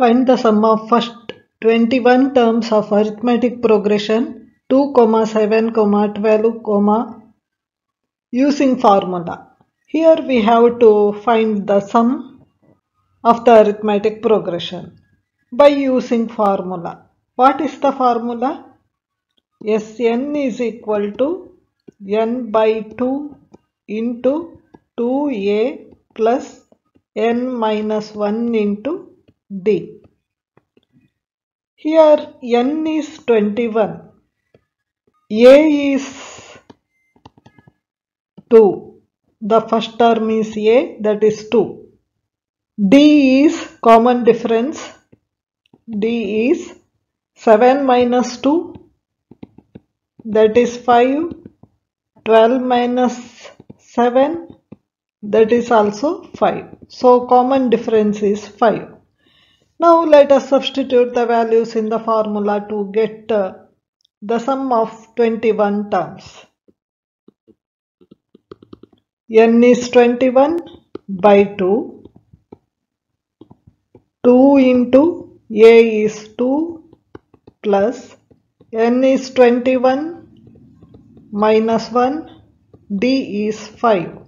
Find the sum of first 21 terms of arithmetic progression 2, 7, 12, using formula. Here we have to find the sum of the arithmetic progression by using formula. What is the formula? Sn is equal to n by 2 into 2a plus n minus 1 into d. Here n is 21, a is 2, the first term is a that is 2. d is common difference, d is 7 minus 2 that is 5, 12 minus 7 that is also 5. So common difference is 5. Now let us substitute the values in the formula to get uh, the sum of 21 terms. n is 21 by 2. 2 into a is 2 plus n is 21 minus 1 d is 5.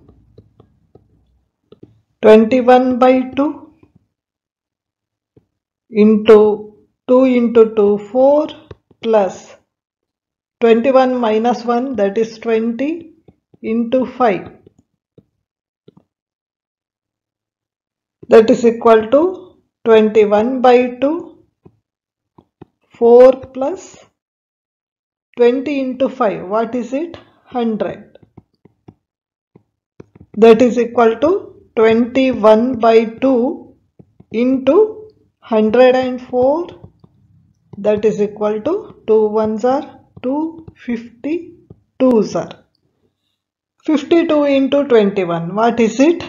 21 by 2 into 2 into 2 4 plus 21 minus 1 that is 20 into 5 that is equal to 21 by 2 4 plus 20 into 5 what is it? 100 that is equal to 21 by 2 into 104 that is equal to 2 ones are 252s are 52 into 21 what is it?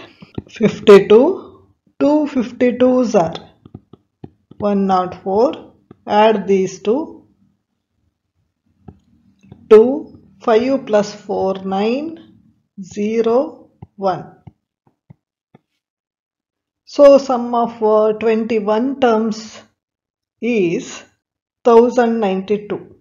52 252s are 104 add these two. 2 5 plus 4 9 0 1 so sum of uh, 21 terms is 1092.